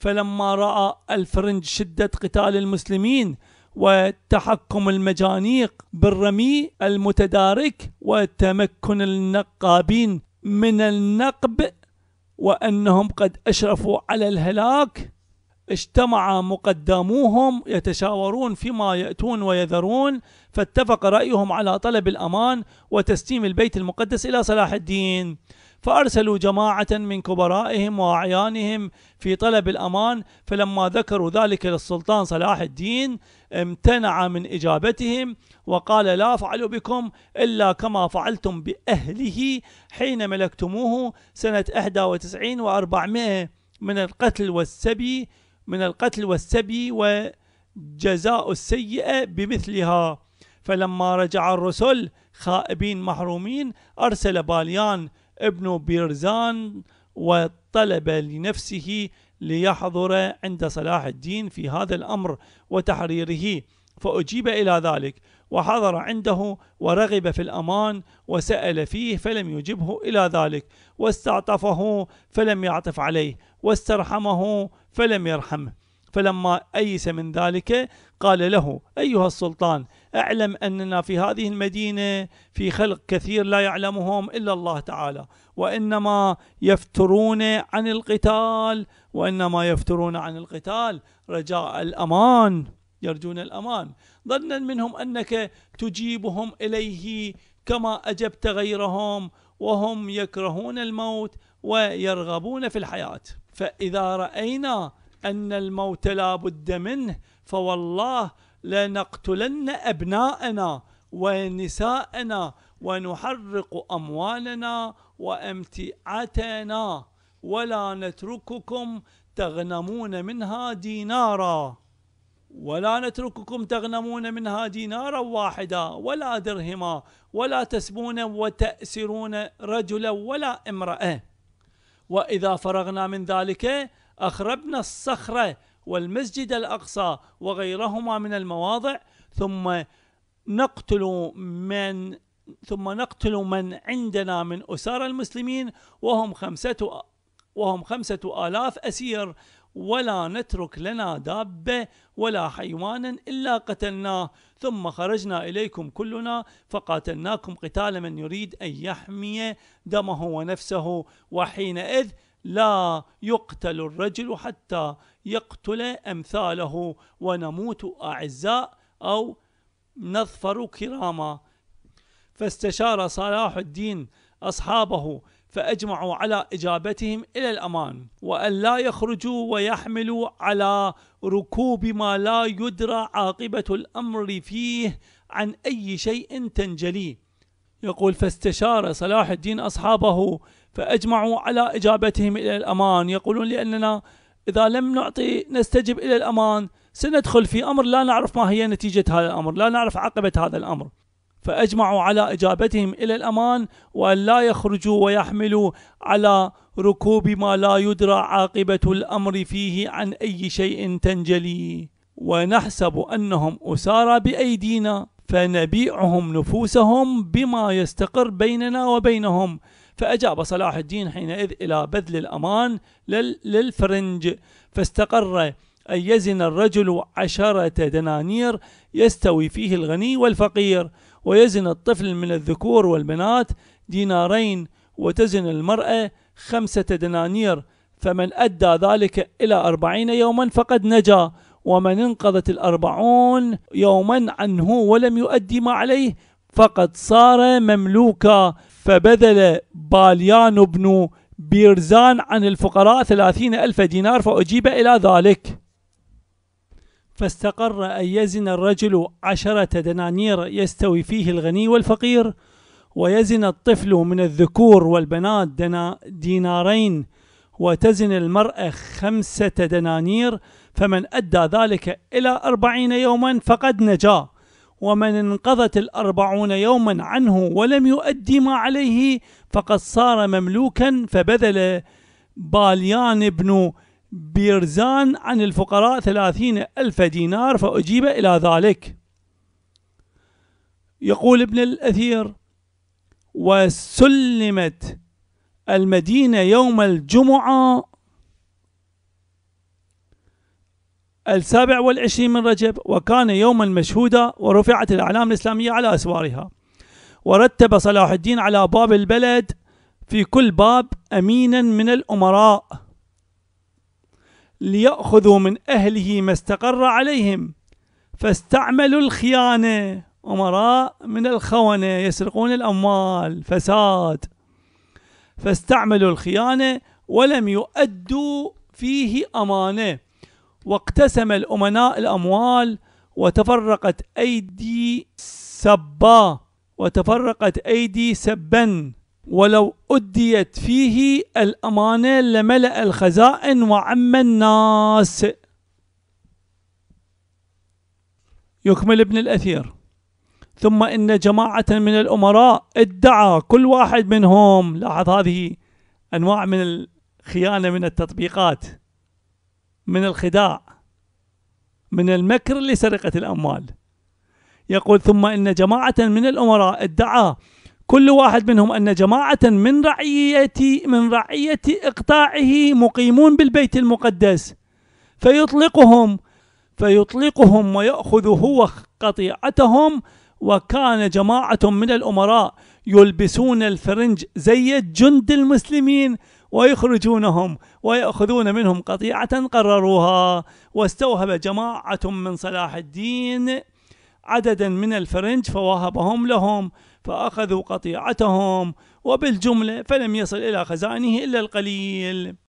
فلما رأى الفرنج شدة قتال المسلمين وتحكم المجانيق بالرمي المتدارك وتمكن النقابين من النقب وأنهم قد أشرفوا على الهلاك اجتمع مقدموهم يتشاورون فيما يأتون ويذرون فاتفق رأيهم على طلب الأمان وتسليم البيت المقدس إلى صلاح الدين. فأرسلوا جماعة من كبرائهم وأعيانهم في طلب الأمان فلما ذكروا ذلك للسلطان صلاح الدين امتنع من إجابتهم وقال لا أفعل بكم إلا كما فعلتم بأهله حين ملكتموه سنة 91 و400 من القتل والسبي من القتل والسبي وجزاء السيئة بمثلها. فلما رجع الرسل خائبين محرومين أرسل باليان ابن بيرزان وطلب لنفسه ليحضر عند صلاح الدين في هذا الأمر وتحريره. فأجيب إلى ذلك وحضر عنده ورغب في الأمان وسأل فيه فلم يجبه إلى ذلك. واستعطفه فلم يعطف عليه. واسترحمه فلم يرحمه. فلما أيس من ذلك قال له أيها السلطان أعلم أننا في هذه المدينة في خلق كثير لا يعلمهم إلا الله تعالى وإنما يفترون عن القتال وإنما يفترون عن القتال رجاء الأمان يرجون الأمان. ظنا منهم أنك تجيبهم إليه كما أجبت غيرهم وهم يكرهون الموت ويرغبون في الحياة. فإذا رأينا أن الموت لا بد منه فوالله لنقتلن أبناءنا ونساءنا ونحرق أموالنا وأمتعتنا ولا نترككم تغنمون منها دينارا. ولا نترككم تغنمون منها دينارا واحدا ولا درهما ولا تسبون وتأسرون رجلا ولا امرأة. وإذا فرغنا من ذلك أخربنا الصخرة والمسجد الأقصى وغيرهما من المواضع ثم نقتل من ثم نقتل من عندنا من أسار المسلمين وهم خمسة وهم خمسة آلاف أسير ولا نترك لنا دابة ولا حيوانا إلا قتلناه. ثم خرجنا إليكم كلنا فقاتلناكم قتال من يريد أن يحمي دمه ونفسه. وحينئذ لا يقتل الرجل حتى يقتل أمثاله. ونموت أعزاء أو نظفر كراما. فاستشار صلاح الدين أصحابه فأجمعوا على إجابتهم إلى الأمان وأن لا يخرجوا ويحملوا على ركوب ما لا يدرى عاقبة الأمر فيه عن أي شيء تنجلي. يقول فاستشار صلاح الدين أصحابه فأجمعوا على إجابتهم إلى الأمان. يقولون لأننا إذا لم نعطي نستجب إلى الأمان سندخل في أمر لا نعرف ما هي نتيجة هذا الأمر لا نعرف عاقبة هذا الأمر. فأجمعوا على إجابتهم إلى الأمان وأن لا يخرجوا ويحملوا على ركوب ما لا يدرى عاقبة الأمر فيه عن أي شيء تنجلي. ونحسب أنهم أسارى بأيدينا فنبيعهم نفوسهم بما يستقر بيننا وبينهم. فأجاب صلاح الدين حينئذ إلى بذل الأمان للفرنج. فاستقر أن يزن الرجل عشرة دنانير يستوي فيه الغني والفقير. ويزن الطفل من الذكور والبنات دينارين وتزن المرأة خمسة دنانير فمن أدى ذلك إلى أربعين يوما فقد نجا ومن انقضت الأربعون يوما عنه ولم يؤدي ما عليه فقد صار مملوكا. فبذل باليان بن بيرزان عن الفقراء ثلاثين ألف دينار فأجيب إلى ذلك. فاستقر أن يزن الرجل عشرة دنانير يستوي فيه الغني والفقير ويزن الطفل من الذكور والبنات دينارين وتزن المرأة خمسة دنانير فمن أدى ذلك إلى أربعين يوما فقد نجا ومن انقضت الأربعون يوما عنه ولم يؤدي ما عليه فقد صار مملوكا فبذل باليان بن بيرزان عن الفقراء ثلاثين ألف دينار فأجيب إلى ذلك. يقول ابن الأثير وسلمت المدينة يوم الجمعة السابع والعشرين من رجب وكان يوما مشهودا ورفعت الأعلام الإسلامية على أسوارها. ورتب صلاح الدين على باب البلد في كل باب أمينا من الأمراء. ليأخذوا من أهله ما استقر عليهم. فاستعملوا الخيانة أمراء من الخونة يسرقون الأموال فساد. فاستعملوا الخيانة ولم يؤدوا فيه أمانة. واقتسم الأمناء الأموال وتفرقت أيدي سبا وتفرقت أيدي سبا. ولو أديت فيه الأمانة لملأ الخزائن وعم الناس. يكمل ابن الأثير. ثم إن جماعة من الأمراء ادعى كل واحد منهم. لاحظ هذه أنواع من الخيانة من التطبيقات من الخداع من المكر لسرقة الأموال. يقول ثم إن جماعة من الأمراء ادعى كل واحد منهم أن جماعة من رعية من رعية إقطاعه مقيمون بالبيت المقدس. فيطلقهم فيطلقهم ويأخذ هو قطيعتهم وكان جماعة من الأمراء يلبسون الفرنج زي جند المسلمين ويخرجونهم ويأخذون منهم قطيعة قرروها. واستوهب جماعة من صلاح الدين عددا من الفرنج فوهبهم لهم. فأخذوا قطيعتهم وبالجملة فلم يصل إلى خزائنه إلا القليل.